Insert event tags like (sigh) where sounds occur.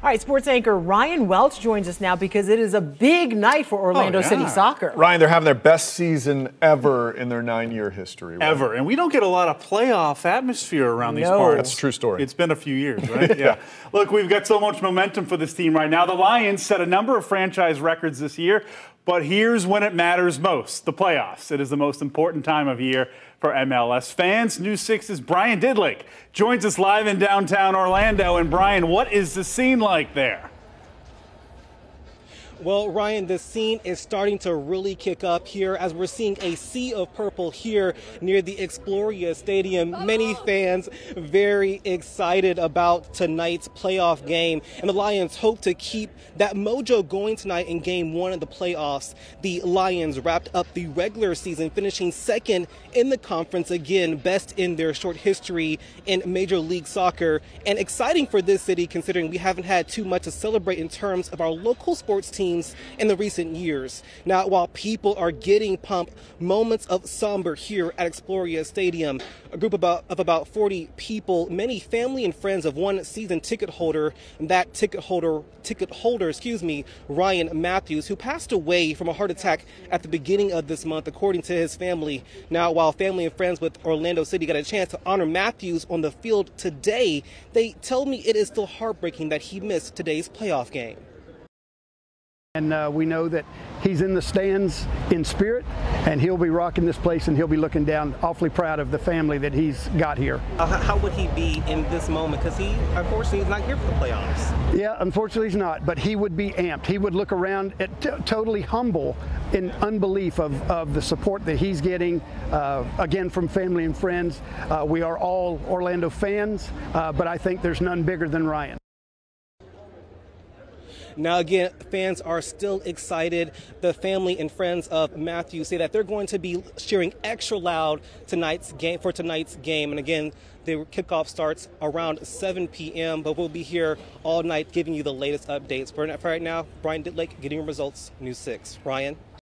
All right, sports anchor Ryan Welch joins us now because it is a big night for Orlando oh, yeah. City soccer. Ryan, they're having their best season ever in their nine-year history. Right? Ever, and we don't get a lot of playoff atmosphere around no. these parts. That's a true story. It's been a few years, (laughs) right? yeah. Look, we've got so much momentum for this team right now. The Lions set a number of franchise records this year, but here's when it matters most: the playoffs. It is the most important time of year for MLS fans. News 6's Brian Didlake joins us live in downtown Orlando. And Brian, what is the scene like there? Well, Ryan, the scene is starting to really kick up here as we're seeing a sea of purple here near the Exploria Stadium. Many fans very excited about tonight's playoff game, and the Lions hope to keep that mojo going tonight in game one of the playoffs. The Lions wrapped up the regular season, finishing second in the conference again, best in their short history in Major League Soccer, and exciting for this city considering we haven't had too much to celebrate in terms of our local sports team in the recent years. Now, while people are getting pumped, moments of somber here at Exploria Stadium. A group about, of about 40 people, many family and friends of one season ticket holder, that ticket holder, ticket holder, excuse me, Ryan Matthews, who passed away from a heart attack at the beginning of this month, according to his family. Now, while family and friends with Orlando City got a chance to honor Matthews on the field today, they tell me it is still heartbreaking that he missed today's playoff game. And uh, we know that he's in the stands in spirit, and he'll be rocking this place, and he'll be looking down, awfully proud of the family that he's got here. Uh, how would he be in this moment? Because he, unfortunately, is not here for the playoffs. Yeah, unfortunately, he's not. But he would be amped. He would look around, at totally humble in unbelief of, of the support that he's getting, uh, again from family and friends. Uh, we are all Orlando fans, uh, but I think there's none bigger than Ryan. Now, again, fans are still excited. The family and friends of Matthew say that they're going to be cheering extra loud tonight's game for tonight's game. And again, the kickoff starts around 7 p.m., but we'll be here all night giving you the latest updates. For right now, Brian Didlake getting results, News 6. Ryan?